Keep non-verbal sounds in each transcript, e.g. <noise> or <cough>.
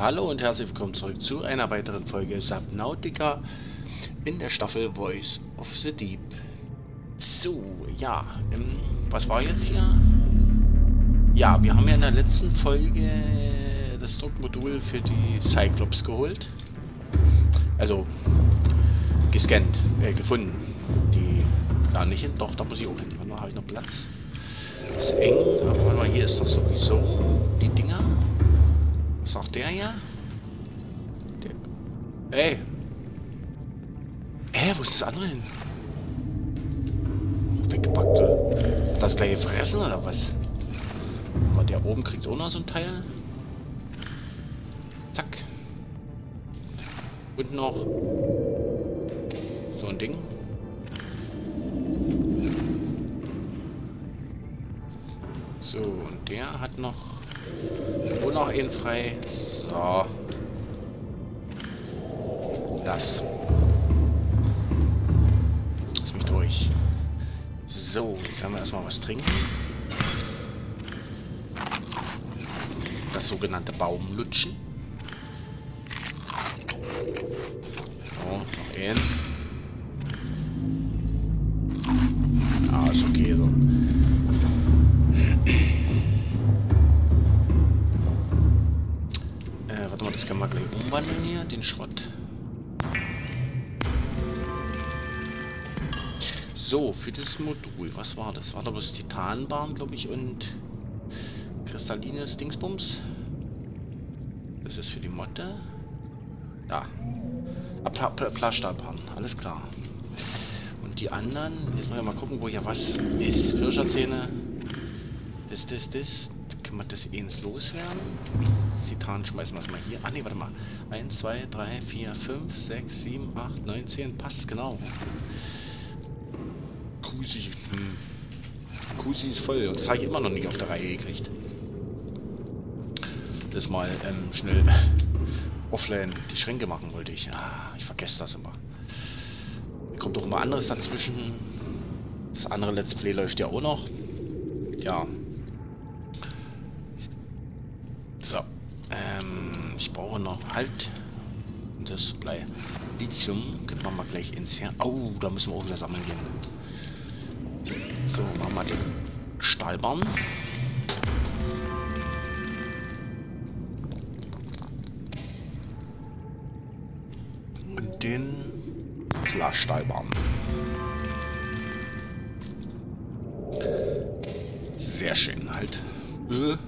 Hallo und herzlich willkommen zurück zu einer weiteren Folge Subnautica in der Staffel Voice of the Deep. So, ja, ähm, was war jetzt hier? Ja, wir haben ja in der letzten Folge das Druckmodul für die Cyclops geholt. Also, gescannt, äh, gefunden. Die da nicht hin. Doch, da muss ich auch hin. Warte mal, habe ich noch Platz? Ist eng, aber warte mal, hier ist doch sowieso die Dinger. Was sagt der hier? Der Ey! Hä, wo ist das andere hin? Weggepackt, oder? Hat das gleich gefressen, oder was? Aber der oben kriegt auch noch so ein Teil. Zack. Und noch so ein Ding. So, und der hat noch wo noch einen frei. So. Das. Lass mich durch. So, jetzt werden wir erstmal was trinken. Das sogenannte Baumlutschen. So, noch einen. Ah, ist okay so. Umwandeln hier, den Schrott. So, für das Modul, was war das? War da bloß Titanbahn, glaube ich, und kristallines Dingsbums? Das ist für die Motte. Da. Ah, Pla alles klar. Und die anderen, jetzt muss ich mal gucken, wo hier was ist. Hirscherzähne. Das, das, das. Können wir das eins loswerden? Titan schmeißen wir es mal hier. Ah ne, warte mal. 1, 2, 3, 4, 5, 6, 7, 8, 9, 10. Passt, genau. Kusi. Hm. Kusi ist voll. Und das habe ich immer noch nicht auf der Reihe gekriegt. Das mal ähm, schnell offline die Schränke machen wollte ich. Ah, ich vergesse das immer. Kommt doch immer anderes dazwischen. Das andere Let's Play läuft ja auch noch. Ja, Ich brauche noch halt das Blei. Lithium können wir mal gleich ins Her. Oh, da müssen wir auch wieder sammeln gehen. So, machen wir den Stahlbaum. Und den Glasstahlbaum. Sehr schön, halt. Öl.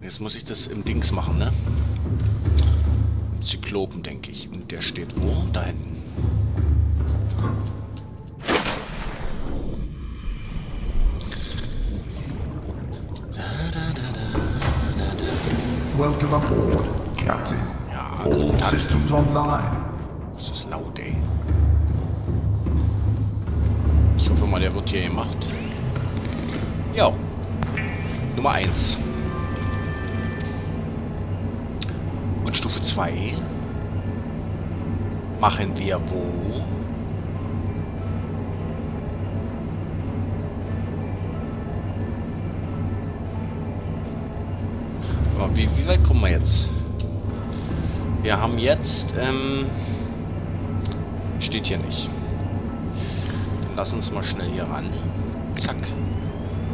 Jetzt muss ich das im Dings machen, ne? Im Zyklopen, denke ich. Und der steht wo? Da hinten. Welcome aboard, Captain. Ja, All systems online. Das ist laut, ey. Ich hoffe mal, der wird hier gemacht. Ja. Nummer 1. Und Stufe 2 machen wir wo? Aber wie, wie weit kommen wir jetzt? Wir haben jetzt, ähm, steht hier nicht. Dann lass uns mal schnell hier ran. Zack.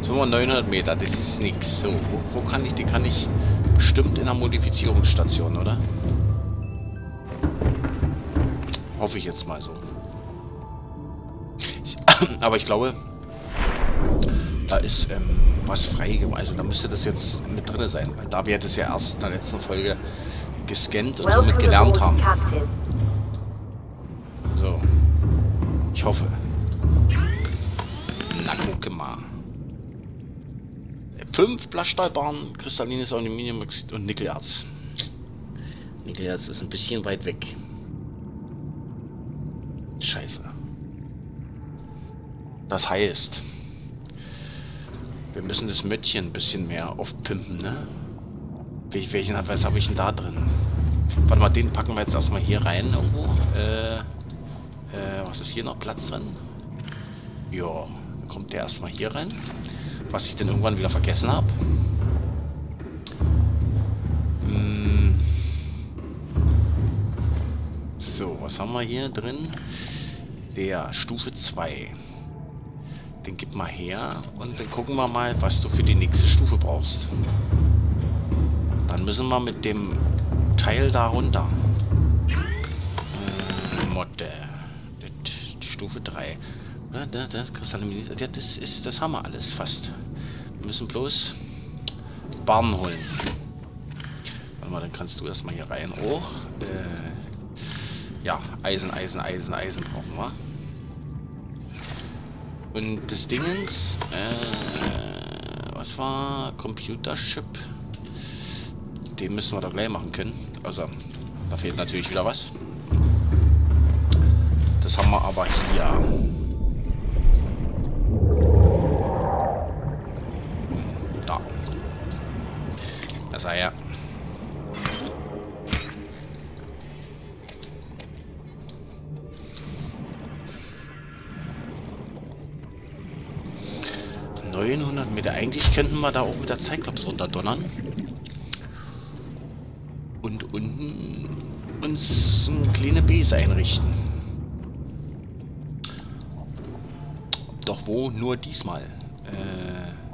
So 900 Meter, das ist nix. So, wo, wo kann ich, die kann ich bestimmt in der Modifizierungsstation, oder? Hoffe ich jetzt mal so. Ich, <clears throat> aber ich glaube, da ist ähm, was frei Also da müsste das jetzt mit drin sein. Weil da wir das ja erst in der letzten Folge gescannt und somit gelernt haben. So. Ich hoffe. Na, guck mal. 5 Blattstahlbahn, kristallines Aluminiumoxid und Nickelerz. Nickelerz ist ein bisschen weit weg. Scheiße. Das heißt, wir müssen das Möttchen ein bisschen mehr aufpimpen, ne? Wel welchen was habe ich denn da drin? Warte mal, den packen wir jetzt erstmal hier rein irgendwo. Äh, äh, was ist hier noch Platz drin? Ja, dann kommt der erstmal hier rein was ich denn irgendwann wieder vergessen habe. Hm. So, was haben wir hier drin? Der Stufe 2. Den gib mal her und dann gucken wir mal, was du für die nächste Stufe brauchst. Dann müssen wir mit dem Teil da runter. Hm, Motte. Die Stufe 3. Das, das, das, ist, das haben wir alles fast. Wir müssen bloß Barn holen. Warte mal, dann kannst du erstmal hier rein. Oh, äh, ja, Eisen, Eisen, Eisen, Eisen brauchen wir. Und das Dingens, äh, was war? Computerchip. Den müssen wir doch gleich machen können. Also, da fehlt natürlich wieder was. Das haben wir aber hier. Da. Sei er. Meter. Eigentlich könnten wir da auch mit der Cyclops runterdonnern. Und unten uns eine kleine Base einrichten. Doch wo? Nur diesmal. Äh,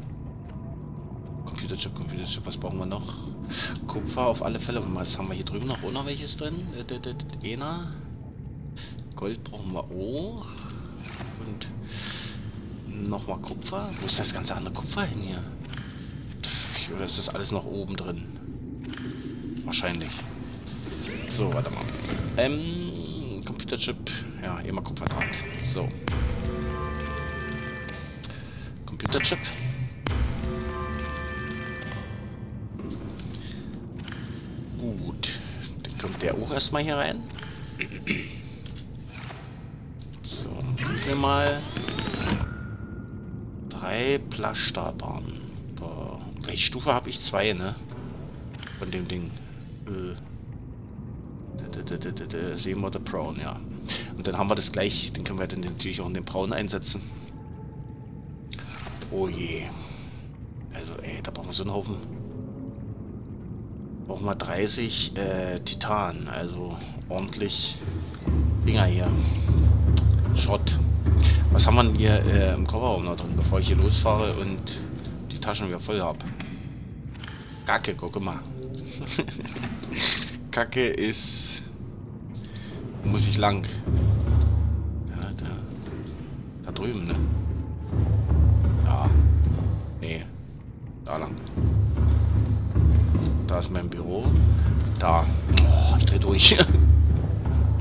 Computerchip, Computerchip, was brauchen wir noch? Kupfer auf alle Fälle. Was haben wir hier drüben noch? Auch noch welches drin? Äh, Ena. Gold brauchen wir auch. Und nochmal Kupfer? Wo ist das ganze andere Kupfer hin hier? Oder ist das alles noch oben drin? Wahrscheinlich. So, warte mal. Ähm, Computerchip. Ja, immer Kupferdraht. So. Computerchip. Kommt der auch erstmal hier rein. So, wir mal. Drei Plastarbahnen. Welche Stufe habe ich? Zwei, ne? Von dem Ding. Äh. Seemodder Brown, ja. Und dann haben wir das gleich, den können wir dann natürlich auch in den Braun einsetzen. Oh je. Also, ey, da brauchen wir so einen Haufen. Brauchen wir 30 äh, Titan, also ordentlich Dinger hier. Schrott. Was haben wir denn hier äh, im Kofferraum noch drin, bevor ich hier losfahre und die Taschen wieder voll habe? Kacke, guck mal. <laughs> Kacke ist... Muss ich lang. Ja, da. Da drüben, ne? Ja. Nee. Da lang. Da ist mein Büro. Da. Oh, ich dreh durch.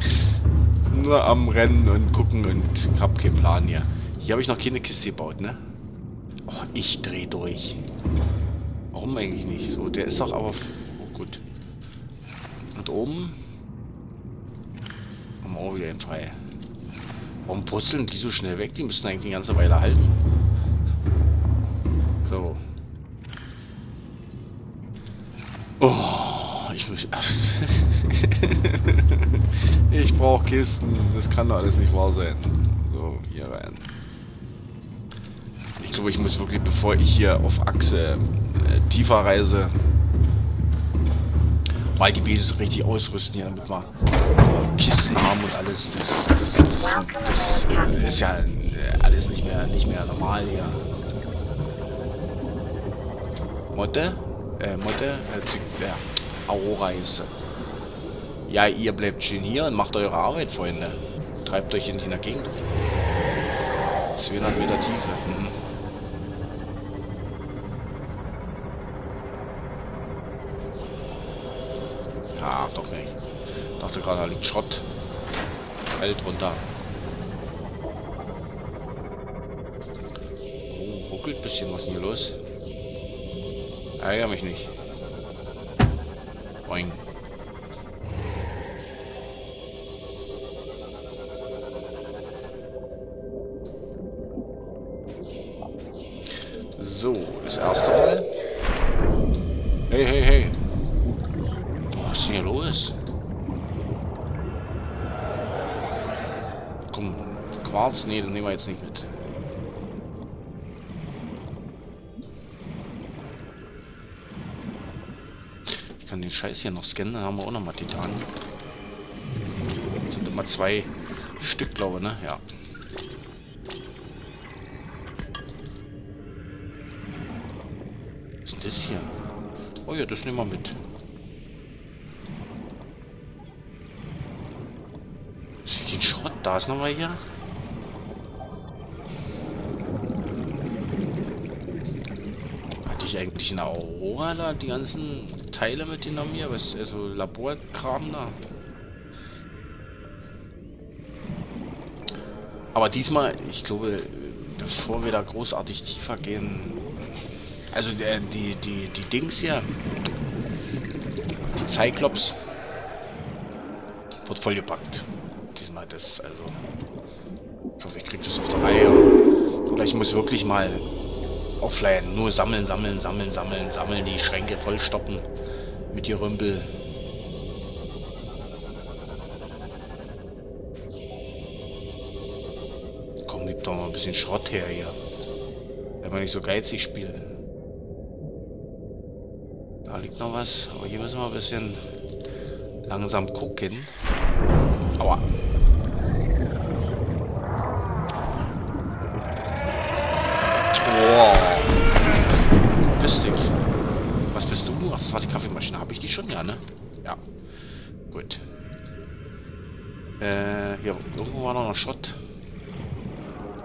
<laughs> nur am Rennen und gucken und hab keinen Plan hier. Hier habe ich noch keine Kiste gebaut, ne? Oh, ich dreh durch. Warum eigentlich nicht? So, der ist doch aber... Oh, gut. Und oben... Haben wir auch wieder einen frei. Warum purzeln die so schnell weg? Die müssen eigentlich eine ganze Weile halten. Oh ich <laughs> ich brauche Kisten. Das kann doch alles nicht wahr sein. So, hier rein. Ich glaube, ich muss wirklich, bevor ich hier auf Achse äh, tiefer reise, mal die Basis richtig ausrüsten hier, damit wir Kisten haben und alles. Das, das, das, das, das ist ja äh, alles nicht mehr, nicht mehr normal hier. Motte? Äh, Motte? Äh, hieß Ja, ihr bleibt schön hier und macht eure Arbeit, Freunde. Treibt euch in der Gegend. 200 Meter Tiefe. Mhm. Ja, doch nicht. Ich dachte gerade, da liegt Schrott. Fällt runter. Oh, ruckelt ein bisschen. Was ist denn hier los? Ärger mich nicht. Boing. So, das erste Mal. Hey, hey, hey. Was ist hier los? Komm, Quarz? Nee, das nehmen wir jetzt nicht mit. Kann den Scheiß hier noch scannen, dann haben wir auch noch mal Titan. mal zwei Stück, glaube ich, ne? Ja. Was ist das hier? Oh ja, das nehmen wir mit. Den Schrott, da ist nochmal hier. Hatte ich eigentlich eine Aurora da, die ganzen Teile mitgenommen hier? Was, also Laborkram da? Aber diesmal, ich glaube, bevor wir da großartig tiefer gehen, also der, die, die, die Dings hier, die Cyclops, wird vollgepackt. Diesmal das, also, ich hoffe, ich kriege das auf der Reihe. Oder ich muss wirklich mal offline, nur sammeln, sammeln, sammeln, sammeln, sammeln, die Schränke vollstoppen mit Gerümpel. gib doch mal ein bisschen Schrott her hier. Wenn man nicht so geizig spielt. Da liegt noch was. Aber hier müssen wir ein bisschen langsam gucken. Aua. Du? Was bist du? Ach, das war die Kaffeemaschine. Habe ich die schon? Ja, ne? Ja. Gut. Äh, hier, irgendwo war noch ein Schrott.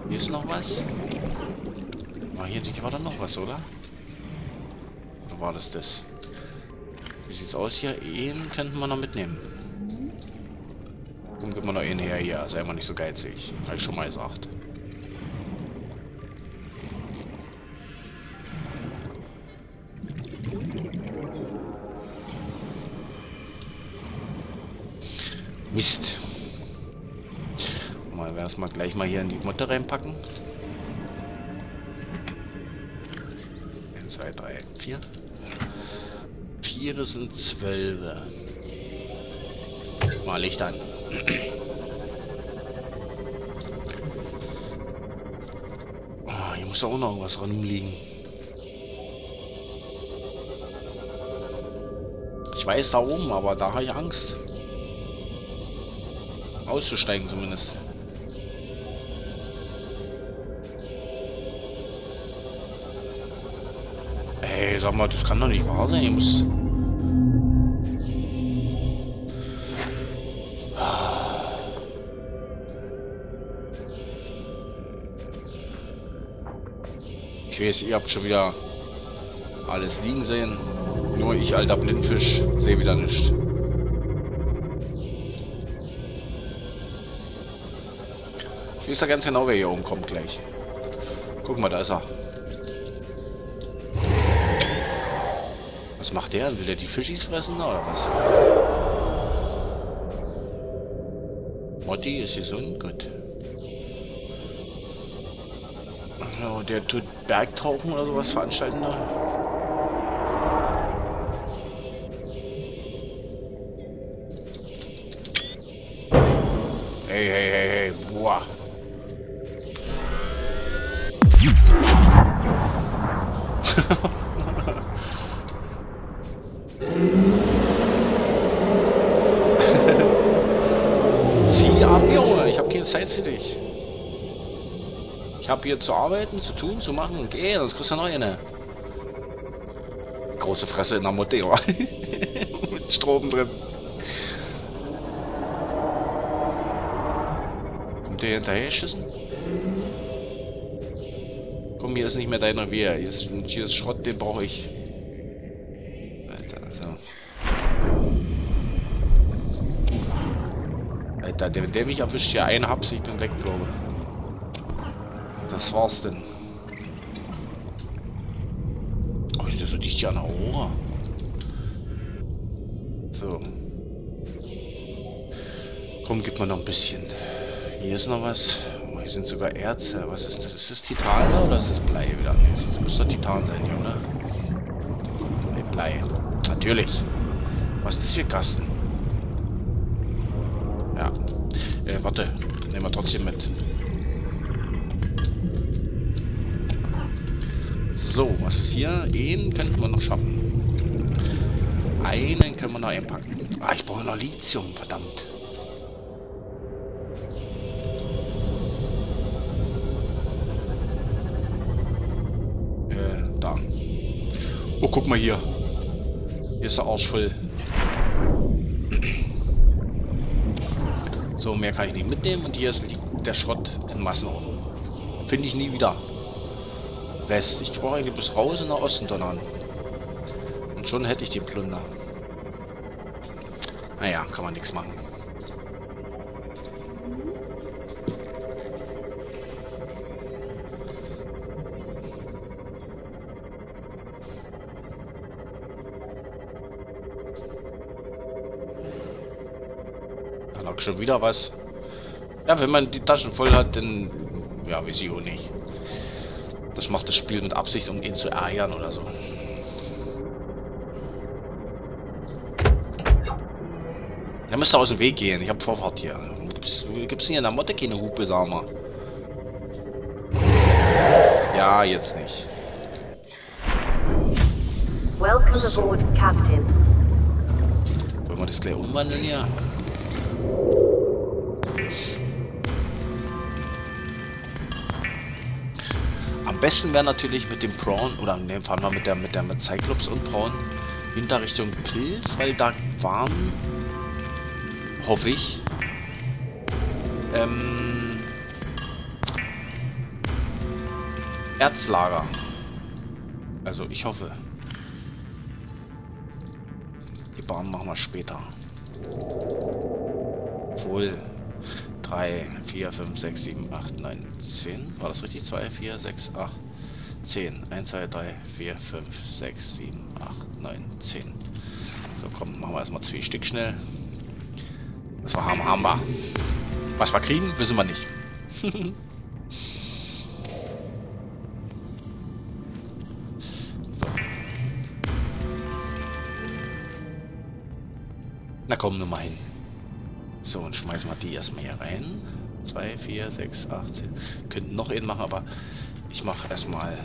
Hier ist noch was. War hier war da noch was, oder? Oder war das das? Wie sieht's aus hier? Ehen könnten wir noch mitnehmen. Komm, gib mal noch einen her hier. Sei mal nicht so geizig. Habe ich schon mal gesagt. Mist wir erstmal gleich mal hier in die Mutter reinpacken. 1, 2, 3, 4. 4 sind 12. Mal Licht an. Oh, hier muss auch noch irgendwas rumliegen. Ich weiß da oben, aber da habe ich Angst. Auszusteigen zumindest. Ey, sag mal, das kann doch nicht wahr sein. Ich muss... Ich weiß, ihr habt schon wieder alles liegen sehen. Nur ich, alter Blindfisch, sehe wieder nichts. Ich weiß ja ganz genau, wer hier oben kommt gleich. Guck mal, da ist er. Was macht der? Will er die Fischis fressen oder was? Motti ist gesund, gut. Ja, der tut Bergtauchen oder sowas veranstalten da. Hey, hey, hey, hey, boah. <laughs> Zeit für dich. Ich habe hier zu arbeiten, zu tun, zu machen und geh, sonst kriegst du noch eine. Große Fresse in der Motor. <laughs> Mit Strom drin. Kommt der hinterher geschissen? Komm, hier ist nicht mehr dein Revier. Hier ist, hier ist Schrott, den brauche ich. Alter, der, der mich erwischt hier einen Haps, ich bin weg, glaube Das war's denn. Oh, ist der so dicht hier an der Aurora? So. Komm, gib mal noch ein bisschen. Hier ist noch was. Hier sind sogar Erze. Was ist das? Ist das Titan oder ist das Blei wieder? Das muss doch Titan sein hier, oder? Ne, Blei. Natürlich. Was ist das für Gasten? Ja. Äh, warte. Nehmen wir trotzdem mit. So, was ist hier? Einen könnten wir noch schaffen. Einen können wir noch einpacken. Ah, ich brauche noch Lithium, verdammt. Guck mal hier. Hier ist der Arsch voll. So, mehr kann ich nicht mitnehmen. Und hier ist der Schrott in Massenordnung. Finde ich nie wieder. West. Ich brauche eigentlich bis raus in der Osten donnern. Und schon hätte ich den Plunder. Naja, kann man nichts machen. Schon wieder was. Ja, wenn man die Taschen voll hat, dann... Ja, auch nicht. Das macht das Spiel mit Absicht, um ihn zu ärgern oder so. Da müsst ihr aus dem Weg gehen. Ich hab Vorfahrt hier. Gibt's, gibt's hier in der Motte keine Hupe, sag mal? Ja, jetzt nicht. Welcome aboard, Captain. Wollen wir das gleich umwandeln hier? Am besten wäre natürlich mit dem Prawn, oder ne, fahren wir mit der, mit der mit Cyclops und Prawn hinter Richtung Pilz, weil da waren, hoffe ich, ähm, Erzlager. Also ich hoffe. Die Bahn machen wir später. Wohl. 3, 4, 5, 6, 7, 8, 9, 10. War das richtig? 2, 4, 6, 8, 10. 1, 2, 3, 4, 5, 6, 7, 8, 9, 10. So, komm, machen wir erstmal zwei Stück schnell. Was wir haben, haben wir. Was wir kriegen, wissen wir nicht. <laughs> Na komm, nur mal hin. So, und schmeißen wir die erstmal hier rein. 2, 4, 6, 8, 10. Könnten noch einen machen, aber ich mache erstmal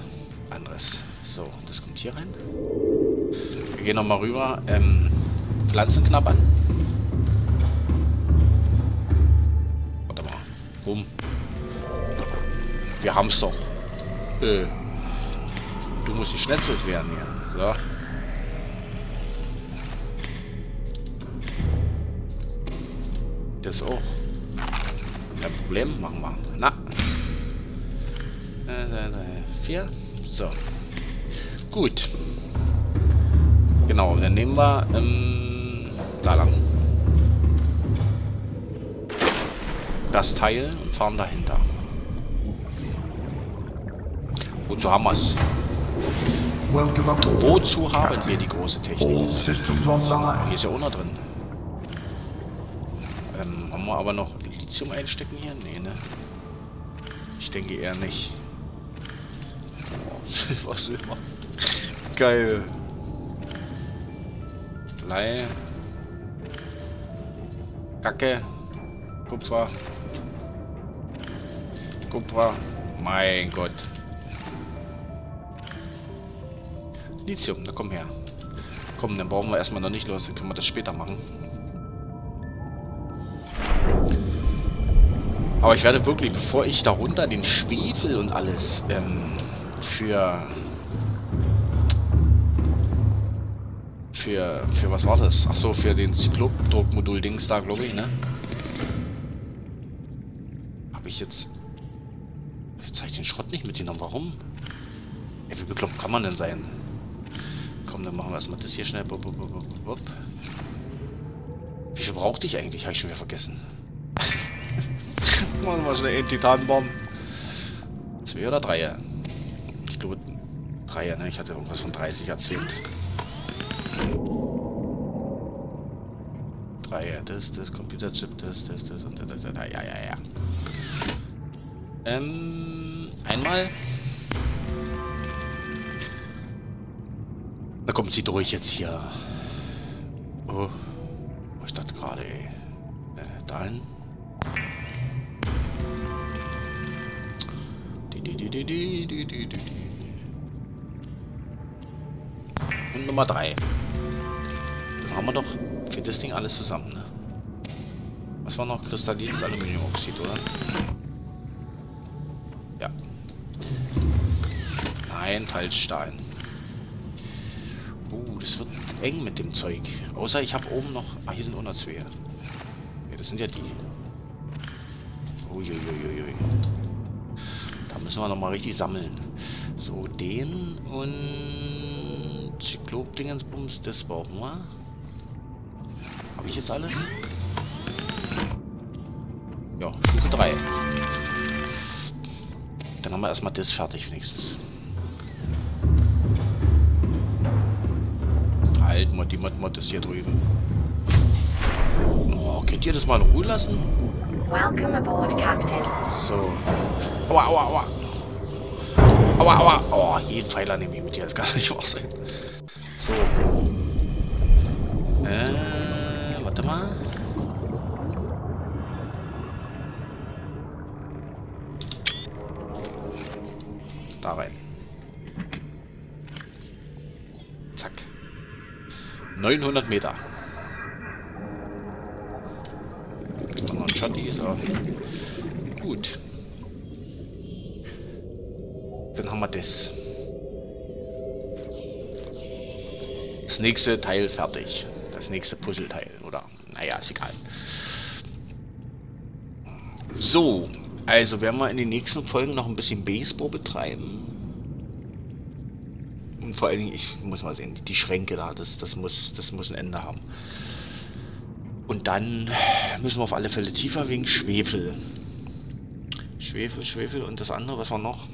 anderes. So, das kommt hier rein. Wir gehen nochmal rüber. Ähm, Pflanzen knabbern. Warte mal. Rum. Wir haben's doch. Äh, du musst geschnetzelt werden hier. So. Das auch. Kein Problem, machen wir. Na. Äh, vier. So. Gut. Genau, dann nehmen wir ähm, da lang. Das Teil und fahren dahinter. Wozu haben wir es? Wozu haben wir die große Technik? Hier ist ja auch noch drin. Ähm, haben wir aber noch Lithium einstecken hier? Nee, ne? Ich denke eher nicht. <laughs> Was immer. Geil. Blei. Kacke. Kupfer. Kupfer. Mein Gott. Lithium, na komm her. Komm, dann brauchen wir erstmal noch nicht los, dann können wir das später machen. Aber ich werde wirklich, bevor ich darunter den Schwefel und alles ähm, für... Für, für was war das? Ach so, für den Zyklopdruckmodul-Dings da, glaube ich, ne? Habe ich jetzt... Jetzt habe ich den Schrott nicht mitgenommen. Warum? Ey, wie bekloppt kann man denn sein? Komm, dann machen wir erstmal das hier schnell. Bup, bup, bup. Wie viel brauchte ich eigentlich? Habe ich schon wieder vergessen. Machen wir schnell einen Titanbomb. Zwei oder drei? Ich glaube drei, ne? Ich hatte irgendwas von 30 erzählt. Drei, das, das, Computerchip, das, das, das und das, das, das, ja, ja, ja. Ähm, einmal. Da kommt sie durch jetzt hier. Oh. Wo ist das gerade, ey? Äh, dahin. Und Nummer 3. Dann haben wir doch für das Ding alles zusammen, ne? Was war noch? Kristallines Aluminiumoxid, oder? Ja. Nein, Falschstein. das wird eng mit dem Zeug. Außer ich habe oben noch... Ah, hier sind auch noch zwei. Ja, das sind ja die. Uiuiuiui. Müssen wir nochmal richtig sammeln. So, den und... Zyklop-Dingensbums, das brauchen wir. Habe ich jetzt alles? Ja, Stufe 3. Dann haben wir erstmal das fertig wenigstens. Halt, Motti, Mod, Mod ist hier drüben. Oh, könnt ihr das mal in Ruhe lassen? Welcome aboard, Captain. So. Aua, aua, aua. Aua, aua. Oh, jeden Pfeiler nehme ich mit dir. Das kann nicht wahr sein. So. Äh, warte mal. Da rein. Zack. 900 Meter. Gibt noch einen Schotti, so. Gut. Das. Das nächste Teil fertig. Das nächste Puzzleteil, oder? Naja, ist egal. So, also werden wir in den nächsten Folgen noch ein bisschen Baseball betreiben. Und vor allen Dingen, ich muss mal sehen, die Schränke da, das, das, muss, das muss ein Ende haben. Und dann müssen wir auf alle Fälle tiefer wegen Schwefel. Schwefel, Schwefel und das andere, was war noch?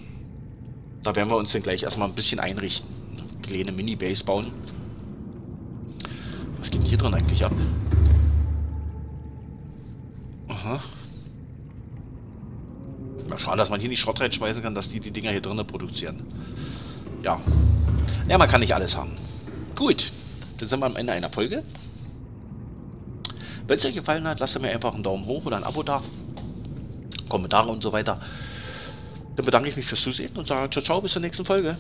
Da werden wir uns dann gleich erstmal ein bisschen einrichten. Eine kleine Mini-Base bauen. Was geht denn hier drin eigentlich ab? Aha. Ja, schade, dass man hier nicht Schrott reinschmeißen kann, dass die die Dinger hier drinnen produzieren. Ja. Ja, man kann nicht alles haben. Gut, dann sind wir am Ende einer Folge. Wenn es euch gefallen hat, lasst mir einfach einen Daumen hoch oder ein Abo da. Kommentare und so weiter. Dann bedanke ich mich fürs Zusehen und sage ciao, ciao, bis zur nächsten Folge.